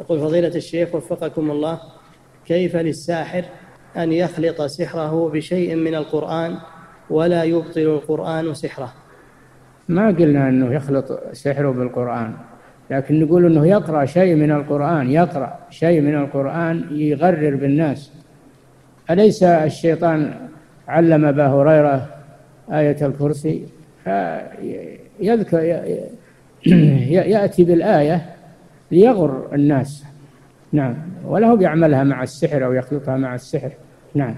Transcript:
يقول فضيلة الشيخ وفقكم الله كيف للساحر أن يخلط سحره بشيء من القرآن ولا يبطل القرآن سحره؟ ما قلنا أنه يخلط سحره بالقرآن لكن نقول أنه يقرأ شيء من القرآن يقرأ شيء من القرآن يغرر بالناس. أليس الشيطان علم أبا هريرة آية الكرسي؟ يذكر يأتي بالآية ليغر الناس. نعم. وله بيعملها مع السحر أو يخلطها مع السحر. نعم.